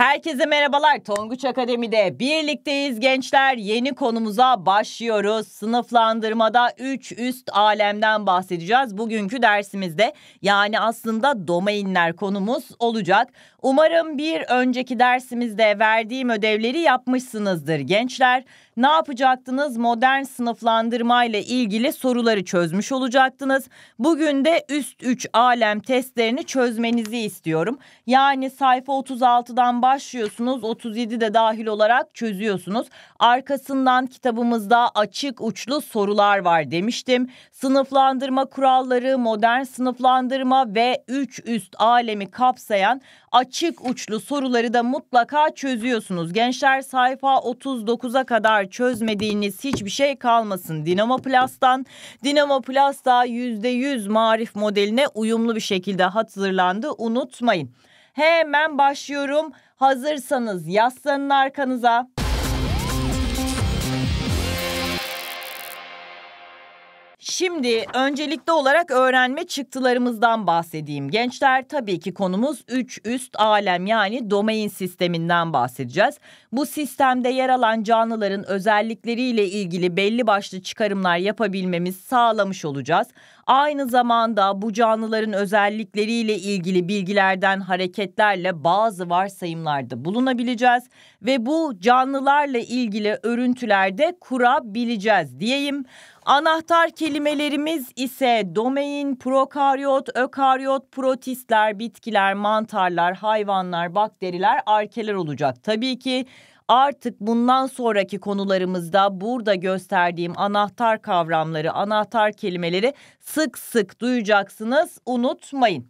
Herkese merhabalar. Tonguç Akademi'de birlikteyiz gençler. Yeni konumuza başlıyoruz. Sınıflandırmada 3 üst alemden bahsedeceğiz. Bugünkü dersimizde yani aslında domainler konumuz olacak. Umarım bir önceki dersimizde verdiğim ödevleri yapmışsınızdır gençler. Ne yapacaktınız? Modern sınıflandırma ile ilgili soruları çözmüş olacaktınız. Bugün de üst 3 alem testlerini çözmenizi istiyorum. Yani sayfa 36'dan başlıyorsunuz. 37 de dahil olarak çözüyorsunuz. Arkasından kitabımızda açık uçlu sorular var demiştim. Sınıflandırma kuralları, modern sınıflandırma ve 3 üst alemi kapsayan açık uçlu soruları da mutlaka çözüyorsunuz. Gençler sayfa 39'a kadar çözmediğiniz hiçbir şey kalmasın. Dinamo Plus'tan Dinamo Plus da %100 marif modeline uyumlu bir şekilde hazırlandı. Unutmayın. Hemen başlıyorum. Hazırsanız yaslanın arkanıza. Şimdi öncelikli olarak öğrenme çıktılarımızdan bahsedeyim. Gençler tabii ki konumuz 3 üst alem yani domain sisteminden bahsedeceğiz. Bu sistemde yer alan canlıların özellikleriyle ilgili belli başlı çıkarımlar yapabilmemiz sağlamış olacağız. Aynı zamanda bu canlıların özellikleriyle ilgili bilgilerden hareketlerle bazı varsayımlarda bulunabileceğiz ve bu canlılarla ilgili örüntülerde kurabileceğiz diyeyim. Anahtar kelimelerimiz ise domain, prokaryot, ökaryot, protistler, bitkiler, mantarlar, hayvanlar, bakteriler, arkeler olacak. Tabii ki artık bundan sonraki konularımızda burada gösterdiğim anahtar kavramları, anahtar kelimeleri sık sık duyacaksınız. Unutmayın.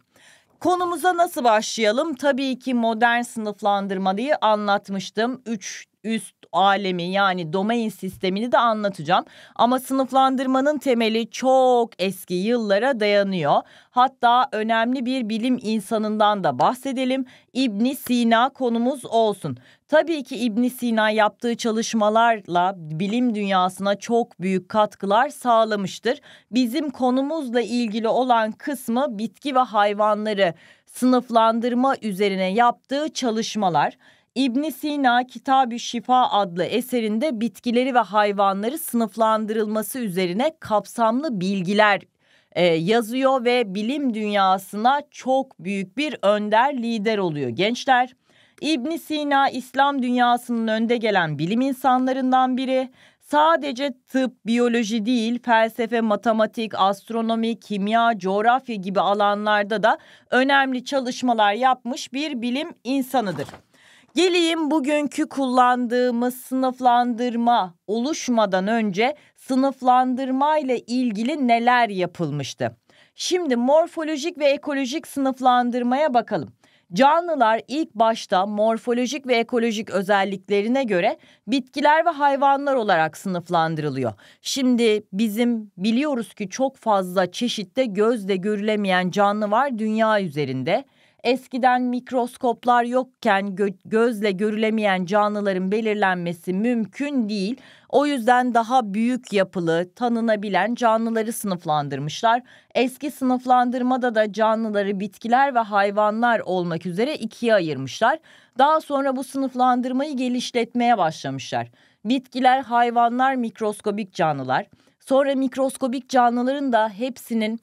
Konumuza nasıl başlayalım? Tabii ki modern sınıflandırmayı anlatmıştım. Üç üst alemi yani domain sistemini de anlatacağım. Ama sınıflandırmanın temeli çok eski yıllara dayanıyor. Hatta önemli bir bilim insanından da bahsedelim. İbn Sina konumuz olsun. Tabii ki İbn Sina yaptığı çalışmalarla bilim dünyasına çok büyük katkılar sağlamıştır. Bizim konumuzla ilgili olan kısmı bitki ve hayvanları sınıflandırma üzerine yaptığı çalışmalar. İbn Sina Kitab-ı Şifa adlı eserinde bitkileri ve hayvanları sınıflandırılması üzerine kapsamlı bilgiler e, yazıyor ve bilim dünyasına çok büyük bir önder lider oluyor gençler. İbn Sina İslam dünyasının önde gelen bilim insanlarından biri. Sadece tıp, biyoloji değil, felsefe, matematik, astronomi, kimya, coğrafya gibi alanlarda da önemli çalışmalar yapmış bir bilim insanıdır. Geleyim bugünkü kullandığımız sınıflandırma oluşmadan önce sınıflandırma ile ilgili neler yapılmıştı? Şimdi morfolojik ve ekolojik sınıflandırmaya bakalım. Canlılar ilk başta morfolojik ve ekolojik özelliklerine göre bitkiler ve hayvanlar olarak sınıflandırılıyor. Şimdi bizim biliyoruz ki çok fazla çeşitte gözle görülemeyen canlı var dünya üzerinde. Eskiden mikroskoplar yokken gö gözle görülemeyen canlıların belirlenmesi mümkün değil. O yüzden daha büyük yapılı, tanınabilen canlıları sınıflandırmışlar. Eski sınıflandırmada da canlıları bitkiler ve hayvanlar olmak üzere ikiye ayırmışlar. Daha sonra bu sınıflandırmayı geliştirmeye başlamışlar. Bitkiler, hayvanlar, mikroskobik canlılar. Sonra mikroskobik canlıların da hepsinin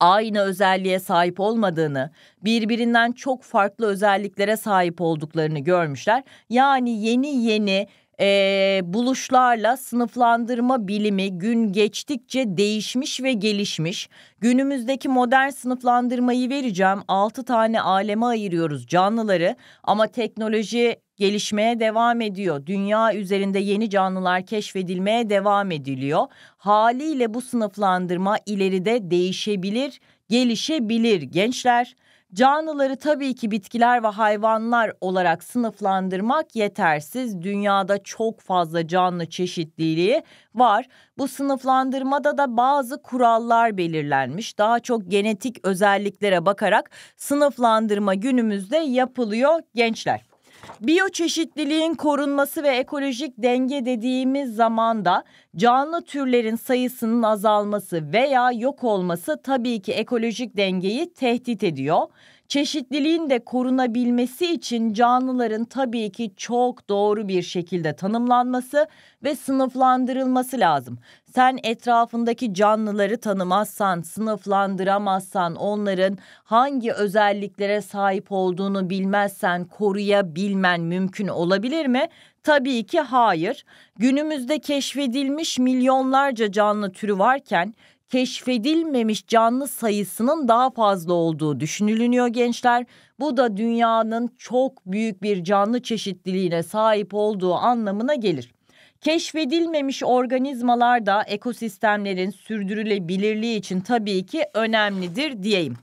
aynı özelliğe sahip olmadığını, birbirinden çok farklı özelliklere sahip olduklarını görmüşler. Yani yeni yeni e, buluşlarla sınıflandırma bilimi gün geçtikçe değişmiş ve gelişmiş. Günümüzdeki modern sınıflandırmayı vereceğim. Altı tane aleme ayırıyoruz canlıları ama teknoloji gelişmeye devam ediyor. Dünya üzerinde yeni canlılar keşfedilmeye devam ediliyor. Haliyle bu sınıflandırma ileride değişebilir, gelişebilir gençler. Canlıları tabii ki bitkiler ve hayvanlar olarak sınıflandırmak yetersiz. Dünyada çok fazla canlı çeşitliliği var. Bu sınıflandırmada da bazı kurallar belirlenmiş. Daha çok genetik özelliklere bakarak sınıflandırma günümüzde yapılıyor gençler. Biyoçeşitliliğin korunması ve ekolojik denge dediğimiz zamanda canlı türlerin sayısının azalması veya yok olması tabii ki ekolojik dengeyi tehdit ediyor. Çeşitliliğin de korunabilmesi için canlıların tabii ki çok doğru bir şekilde tanımlanması ve sınıflandırılması lazım. Sen etrafındaki canlıları tanımazsan, sınıflandıramazsan, onların hangi özelliklere sahip olduğunu bilmezsen koruyabilmen mümkün olabilir mi? Tabii ki hayır. Günümüzde keşfedilmiş milyonlarca canlı türü varken keşfedilmemiş canlı sayısının daha fazla olduğu düşünülüyor gençler. Bu da dünyanın çok büyük bir canlı çeşitliliğine sahip olduğu anlamına gelir. Keşfedilmemiş organizmalar da ekosistemlerin sürdürülebilirliği için tabii ki önemlidir diyeyim.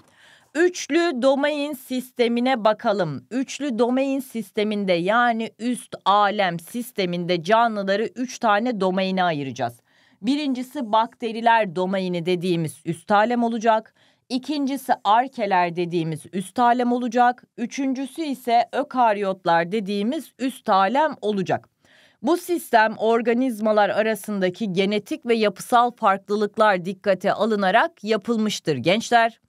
Üçlü domain sistemine bakalım. Üçlü domain sisteminde yani üst alem sisteminde canlıları üç tane domaine ayıracağız. Birincisi bakteriler domaini dediğimiz üst alem olacak. İkincisi arkeler dediğimiz üst alem olacak. Üçüncüsü ise ökaryotlar dediğimiz üst alem olacak. Bu sistem organizmalar arasındaki genetik ve yapısal farklılıklar dikkate alınarak yapılmıştır gençler.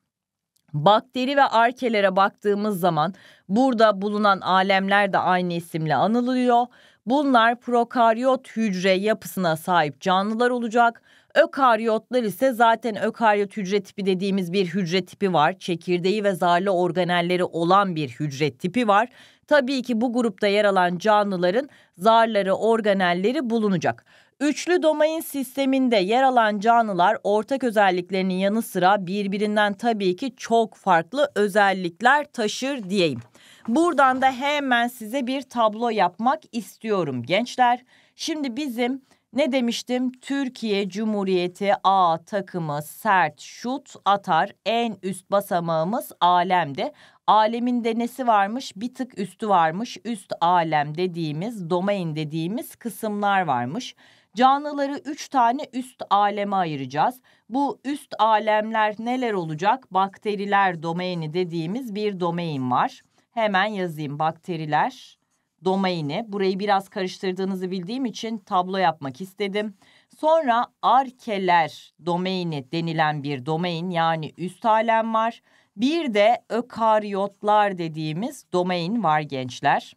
Bakteri ve arkelere baktığımız zaman burada bulunan alemler de aynı isimle anılıyor. Bunlar prokaryot hücre yapısına sahip canlılar olacak. Ökaryotlar ise zaten ökaryot hücre tipi dediğimiz bir hücre tipi var. Çekirdeği ve zarlı organelleri olan bir hücre tipi var. Tabii ki bu grupta yer alan canlıların zarları, organelleri bulunacak. Üçlü domain sisteminde yer alan canlılar ortak özelliklerinin yanı sıra birbirinden tabii ki çok farklı özellikler taşır diyeyim. Buradan da hemen size bir tablo yapmak istiyorum gençler. Şimdi bizim ne demiştim? Türkiye Cumhuriyeti A takımı sert şut atar. En üst basamağımız alemde. Aleminde nesi varmış? Bir tık üstü varmış. Üst alem dediğimiz, domain dediğimiz kısımlar varmış. Canlıları üç tane üst aleme ayıracağız. Bu üst alemler neler olacak? Bakteriler domaini dediğimiz bir domain var. Hemen yazayım bakteriler domaini. Burayı biraz karıştırdığınızı bildiğim için tablo yapmak istedim. Sonra arkeler domaini denilen bir domain yani üst alem var. Bir de ökaryotlar dediğimiz domain var gençler.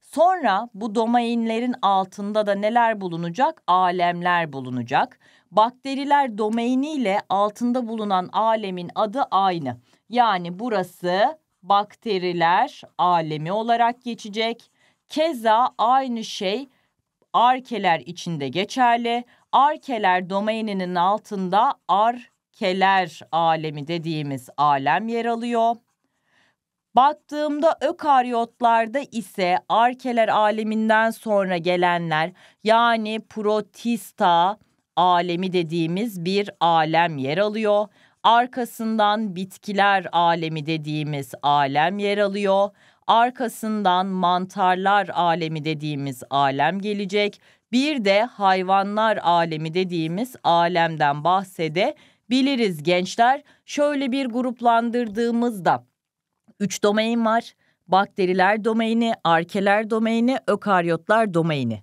Sonra bu domainlerin altında da neler bulunacak? Alemler bulunacak. Bakteriler domaini ile altında bulunan alemin adı aynı. Yani burası bakteriler alemi olarak geçecek. Keza aynı şey arkeler içinde geçerli. Arkeler domaininin altında arkeler alemi dediğimiz alem yer alıyor. Baktığımda ökaryotlarda ise arkeler aleminden sonra gelenler yani protista alemi dediğimiz bir alem yer alıyor. Arkasından bitkiler alemi dediğimiz alem yer alıyor. Arkasından mantarlar alemi dediğimiz alem gelecek. Bir de hayvanlar alemi dediğimiz alemden bahsedebiliriz gençler. Şöyle bir gruplandırdığımızda üç domain var. Bakteriler domaini, arkeler domaini, ökaryotlar domaini.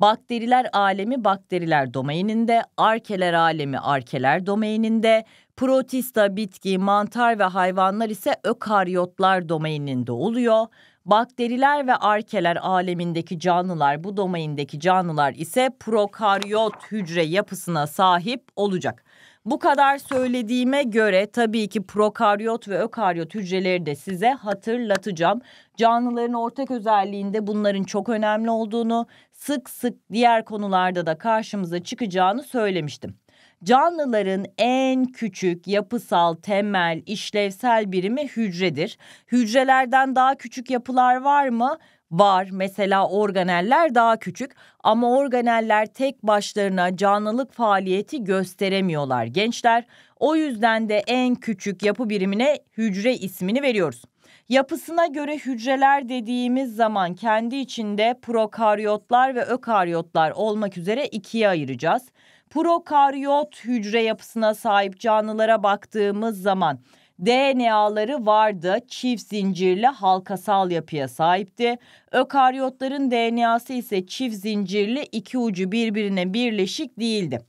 Bakteriler alemi bakteriler domaininde, arkeler alemi arkeler domaininde, protista bitki, mantar ve hayvanlar ise ökaryotlar domaininde oluyor. Bakteriler ve arkeler alemindeki canlılar bu domaindeki canlılar ise prokaryot hücre yapısına sahip olacak. Bu kadar söylediğime göre tabii ki prokaryot ve ökaryot hücreleri de size hatırlatacağım. Canlıların ortak özelliğinde bunların çok önemli olduğunu, sık sık diğer konularda da karşımıza çıkacağını söylemiştim. Canlıların en küçük yapısal, temel, işlevsel birimi hücredir. Hücrelerden daha küçük yapılar var mı? var. Mesela organeller daha küçük ama organeller tek başlarına canlılık faaliyeti gösteremiyorlar gençler. O yüzden de en küçük yapı birimine hücre ismini veriyoruz. Yapısına göre hücreler dediğimiz zaman kendi içinde prokaryotlar ve ökaryotlar olmak üzere ikiye ayıracağız. Prokaryot hücre yapısına sahip canlılara baktığımız zaman DNA'ları vardı. Çift zincirli halkasal yapıya sahipti. Ökaryotların DNA'sı ise çift zincirli iki ucu birbirine birleşik değildi.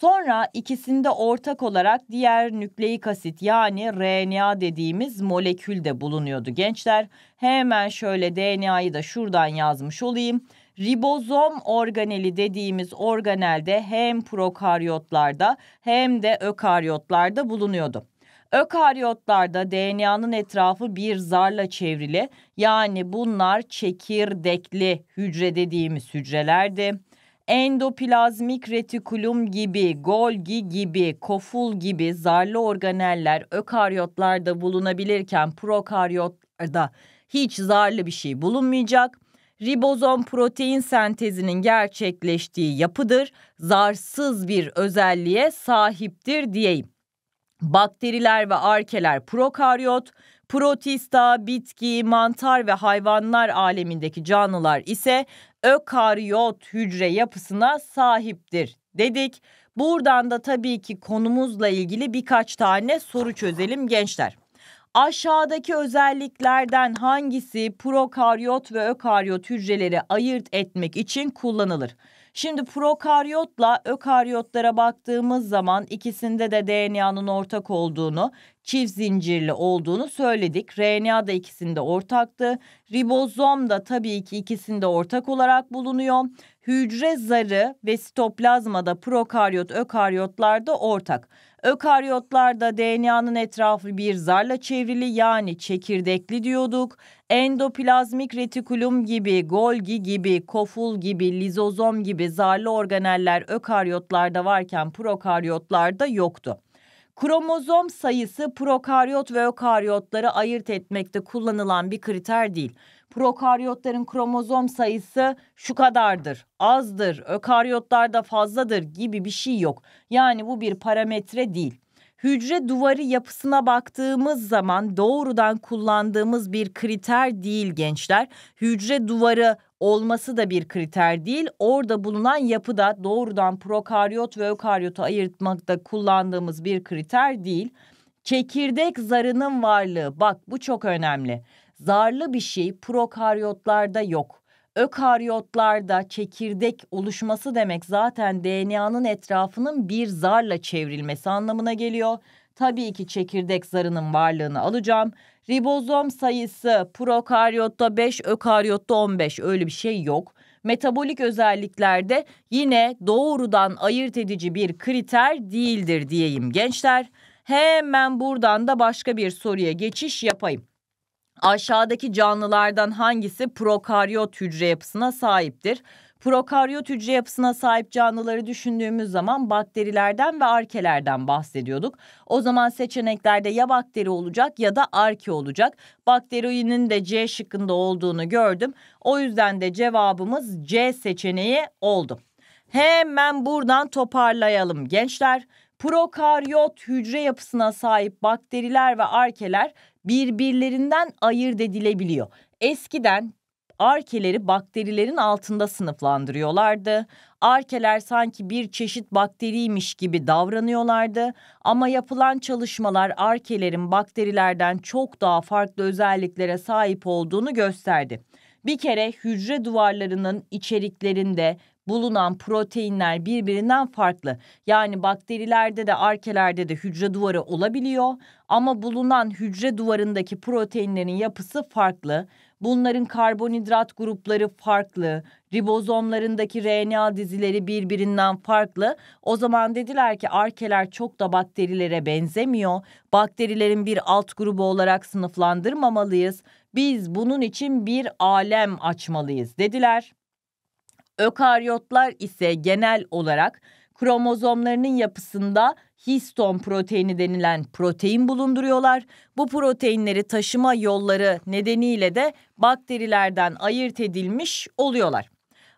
Sonra ikisinde ortak olarak diğer nükleik asit yani RNA dediğimiz molekül de bulunuyordu gençler. Hemen şöyle DNA'yı da şuradan yazmış olayım. Ribozom organeli dediğimiz organelde hem prokaryotlarda hem de ökaryotlarda bulunuyordu. Ökaryotlarda DNA'nın etrafı bir zarla çevrili yani bunlar çekirdekli hücre dediğimiz hücrelerdi. Endoplazmik retikulum gibi, Golgi gibi, koful gibi zarlı organeller ökaryotlarda bulunabilirken prokaryotlarda hiç zarlı bir şey bulunmayacak. Ribozom protein sentezinin gerçekleştiği yapıdır. Zarsız bir özelliğe sahiptir diyeyim. Bakteriler ve arkeler prokaryot, protista, bitki, mantar ve hayvanlar alemindeki canlılar ise ökaryot hücre yapısına sahiptir dedik. Buradan da tabii ki konumuzla ilgili birkaç tane soru çözelim gençler. Aşağıdaki özelliklerden hangisi prokaryot ve ökaryot hücreleri ayırt etmek için kullanılır? Şimdi prokaryotla ökaryotlara baktığımız zaman ikisinde de DNA'nın ortak olduğunu, çift zincirli olduğunu söyledik. RNA da ikisinde ortaktı. Ribozom da tabii ki ikisinde ortak olarak bulunuyor. Hücre zarı ve sitoplazmada prokaryot, ökaryotlarda ortak. Ökaryotlarda DNA'nın etrafı bir zarla çevrili yani çekirdekli diyorduk. Endoplazmik retikulum gibi, Golgi gibi, koful gibi, lizozom gibi zarlı organeller ökaryotlarda varken prokaryotlarda yoktu. Kromozom sayısı prokaryot ve ökaryotları ayırt etmekte kullanılan bir kriter değil. Prokaryotların kromozom sayısı şu kadardır, azdır, ökaryotlarda fazladır gibi bir şey yok. Yani bu bir parametre değil. Hücre duvarı yapısına baktığımız zaman doğrudan kullandığımız bir kriter değil gençler. Hücre duvarı olması da bir kriter değil. Orada bulunan yapı da doğrudan prokaryot ve ökaryotu ayırtmakta kullandığımız bir kriter değil. Çekirdek zarının varlığı bak bu çok önemli. Zarlı bir şey prokaryotlarda yok. Ökaryotlarda çekirdek oluşması demek zaten DNA'nın etrafının bir zarla çevrilmesi anlamına geliyor. Tabii ki çekirdek zarının varlığını alacağım. Ribozom sayısı prokaryotta 5, ökaryotta 15 öyle bir şey yok. Metabolik özelliklerde yine doğrudan ayırt edici bir kriter değildir diyeyim gençler. Hemen buradan da başka bir soruya geçiş yapayım. Aşağıdaki canlılardan hangisi prokaryot hücre yapısına sahiptir? Prokaryot hücre yapısına sahip canlıları düşündüğümüz zaman bakterilerden ve arkelerden bahsediyorduk. O zaman seçeneklerde ya bakteri olacak ya da arke olacak. Bakterinin de C şıkkında olduğunu gördüm. O yüzden de cevabımız C seçeneği oldu. Hemen buradan toparlayalım gençler. Prokaryot hücre yapısına sahip bakteriler ve arkeler birbirlerinden ayırt edilebiliyor. Eskiden arkeleri bakterilerin altında sınıflandırıyorlardı. Arkeler sanki bir çeşit bakteriymiş gibi davranıyorlardı ama yapılan çalışmalar arkelerin bakterilerden çok daha farklı özelliklere sahip olduğunu gösterdi. Bir kere hücre duvarlarının içeriklerinde bulunan proteinler birbirinden farklı. Yani bakterilerde de arkelerde de hücre duvarı olabiliyor ama bulunan hücre duvarındaki proteinlerin yapısı farklı. Bunların karbonhidrat grupları farklı, ribozomlarındaki RNA dizileri birbirinden farklı. O zaman dediler ki arkeler çok da bakterilere benzemiyor. Bakterilerin bir alt grubu olarak sınıflandırmamalıyız. Biz bunun için bir alem açmalıyız dediler. Ökaryotlar ise genel olarak kromozomlarının yapısında histon proteini denilen protein bulunduruyorlar. Bu proteinleri taşıma yolları nedeniyle de bakterilerden ayırt edilmiş oluyorlar.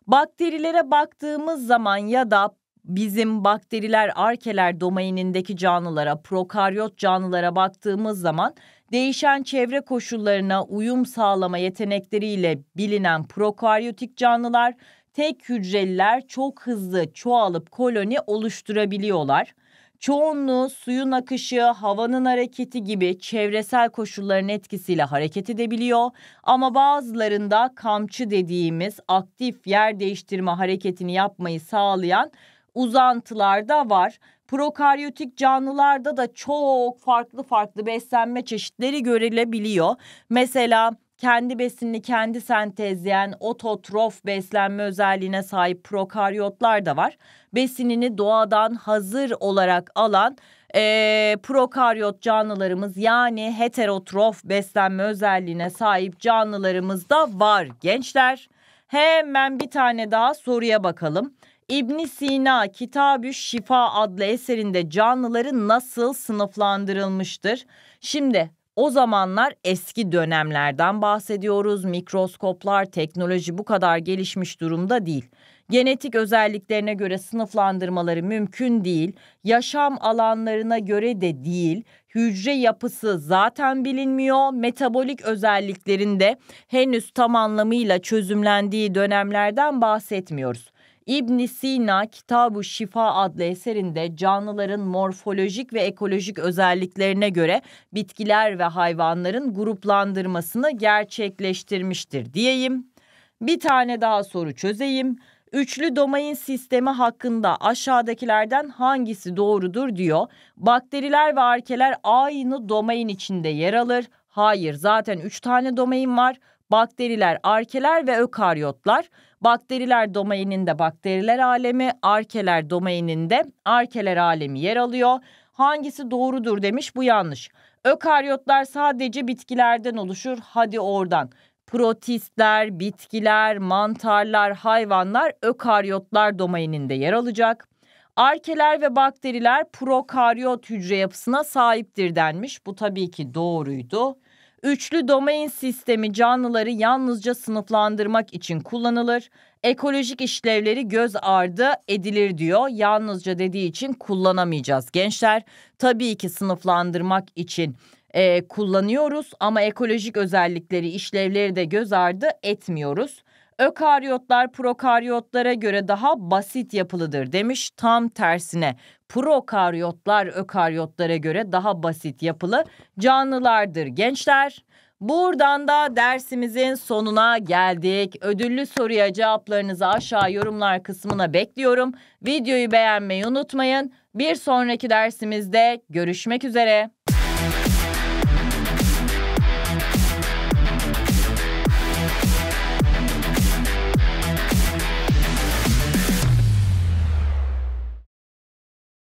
Bakterilere baktığımız zaman ya da bizim bakteriler arkeler domainindeki canlılara, prokaryot canlılara baktığımız zaman değişen çevre koşullarına uyum sağlama yetenekleriyle bilinen prokaryotik canlılar tek hücreliler çok hızlı çoğalıp koloni oluşturabiliyorlar. Çoğunluğu suyun akışı, havanın hareketi gibi çevresel koşulların etkisiyle hareket edebiliyor. Ama bazılarında kamçı dediğimiz aktif yer değiştirme hareketini yapmayı sağlayan uzantılar da var. Prokaryotik canlılarda da çok farklı farklı beslenme çeşitleri görülebiliyor. Mesela kendi besinini kendi sentezleyen ototrof beslenme özelliğine sahip prokaryotlar da var. Besinini doğadan hazır olarak alan e, prokaryot canlılarımız yani heterotrof beslenme özelliğine sahip canlılarımız da var gençler. Hemen bir tane daha soruya bakalım. İbn Sina Kitabü Şifa adlı eserinde canlıları nasıl sınıflandırılmıştır? Şimdi o zamanlar eski dönemlerden bahsediyoruz. Mikroskoplar, teknoloji bu kadar gelişmiş durumda değil. Genetik özelliklerine göre sınıflandırmaları mümkün değil. Yaşam alanlarına göre de değil. Hücre yapısı zaten bilinmiyor. Metabolik özelliklerinde henüz tam anlamıyla çözümlendiği dönemlerden bahsetmiyoruz. İbn Sina Kitab-ı Şifa adlı eserinde canlıların morfolojik ve ekolojik özelliklerine göre bitkiler ve hayvanların gruplandırmasını gerçekleştirmiştir diyeyim. Bir tane daha soru çözeyim. Üçlü domain sistemi hakkında aşağıdakilerden hangisi doğrudur diyor. Bakteriler ve arkeler aynı domain içinde yer alır. Hayır zaten üç tane domain var. Bakteriler, arkeler ve ökaryotlar. Bakteriler domaininde bakteriler alemi, arkeler domaininde arkeler alemi yer alıyor. Hangisi doğrudur demiş bu yanlış. Ökaryotlar sadece bitkilerden oluşur. Hadi oradan. Protistler, bitkiler, mantarlar, hayvanlar ökaryotlar domaininde yer alacak. Arkeler ve bakteriler prokaryot hücre yapısına sahiptir denmiş. Bu tabii ki doğruydu. Üçlü domain sistemi canlıları yalnızca sınıflandırmak için kullanılır. Ekolojik işlevleri göz ardı edilir diyor. Yalnızca dediği için kullanamayacağız gençler. Tabii ki sınıflandırmak için e, kullanıyoruz ama ekolojik özellikleri, işlevleri de göz ardı etmiyoruz. Ökaryotlar prokaryotlara göre daha basit yapılıdır demiş. Tam tersine prokaryotlar ökaryotlara göre daha basit yapılı canlılardır gençler. Buradan da dersimizin sonuna geldik. Ödüllü soruya cevaplarınızı aşağı yorumlar kısmına bekliyorum. Videoyu beğenmeyi unutmayın. Bir sonraki dersimizde görüşmek üzere.